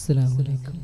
അസ്സലാമലൈക്കും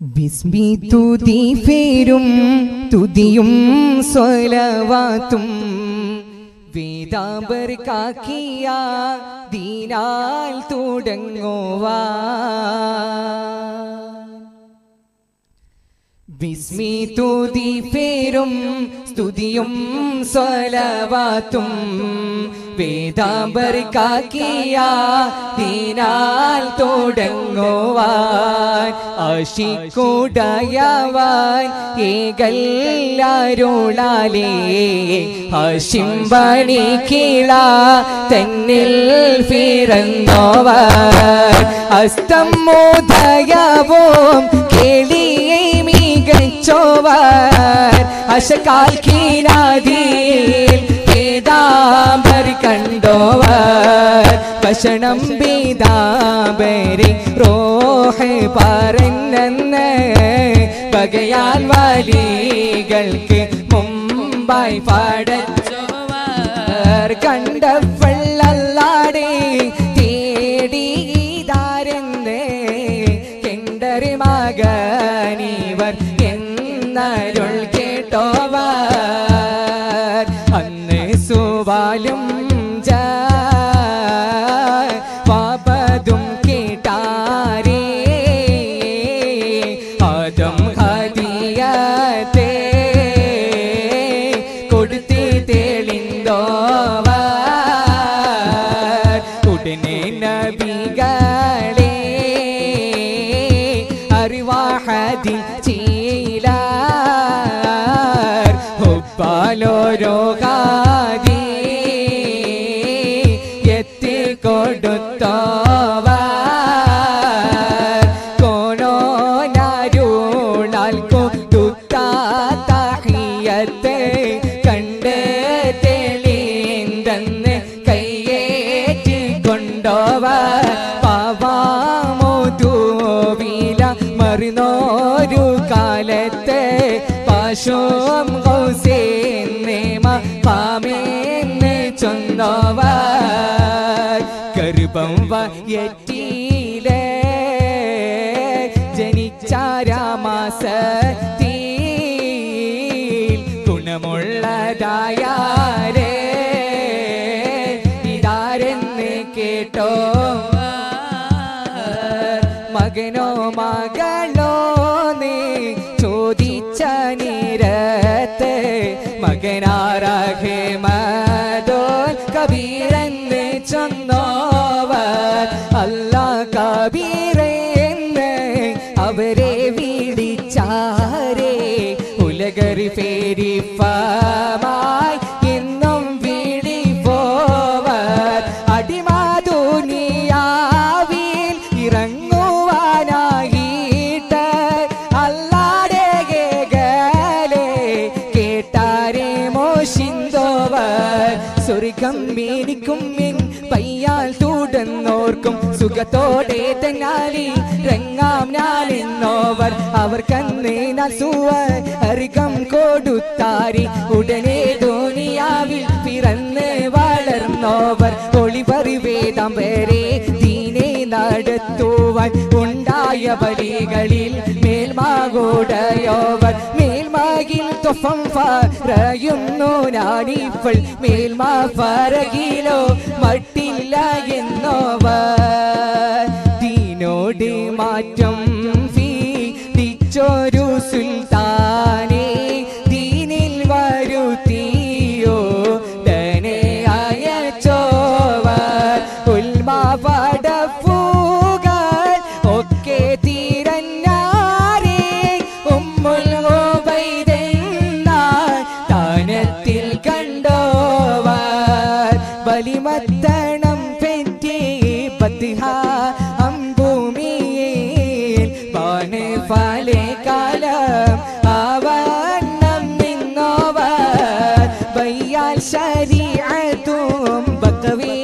ബിസ്മി തുതി ഫേരും തുതിയും സ്വലവാത്തും. വേദാംബർ കാക്കിയ ദീനാൽ തുടങ്ങോവാ. ബിസ്മി തുതി പേരും സ്തുതിയും സ്വലവാത്തും വേദാംബർ കാക്കിയ ദീനാൽ തുടങ്ങുവാൻ ആശിക്കൂടയവാൻ ഏകല്ലാരുളാലേ ആശിമ്പണി കീള തന്നിൽ പിറന്നോവർ അസ്തം മോദയവും കേളിയെ മികച്ചോവർ അശകാൽ കീഴാതിയിൽ വേദാംബർ കണ്ടോവർ ഭക്ഷണം വേദാംബരി റോഹ് പറഞ്ഞെന്ന് പകയാൽ വലികൾക്ക് മുമ്പായി പാടച്ചോവർ കണ്ടവള്ളല്ലാടെ കേട്ടോവർ അന്ന് സുവാലും പാപതും കേട്ടാരേ ആദം കാലത്തെ പശോം ഹൗസേൻ നേമ പാമേന്ന് കരുപം ഗർഭം വയറ്റിയിലെ ജനിച്ചാരാമാസത്തിൽ ഗുണമുള്ളതായാരേ മകനോ മകളോ നീ മകനാറഹേ മതോൽ കബീരെന്ന് ചൊന്നോവർ അല്ല കബീറെന്ന് അവരെ വിളിച്ചാരേ. ഉലകറി ഫേരിഫമായി സ്വർഗം മേനിക്കും പയ്യാൽ തുടർന്നോർക്കും സുഖത്തോടെ തന്നാലി രംഗാം ഞാനെന്നോവർ അവർ കന്നേനാൽ സുവ അരികം കൊടുത്താരി. ഉടനെ ദോനിയാവിൽ പിറന്ന് വളർന്നോവർ. ഒളിപറി വേദം വരെ ദീനെ നടത്തുവാൻ. ഉണ്ടായ ബലികളിൽ മേൽമാകോടയോവർ മേൽമാകിൽ തൊഫം പറയുന്നു ഞാനിപ്പോൾ മേൽമാ ഫരകിലോ മട്ടില്ല എന്നോവ ദീനോട് മാറ്റം ഫീച്ചൊരു സുൽത്താനെ شريعتهم بقوي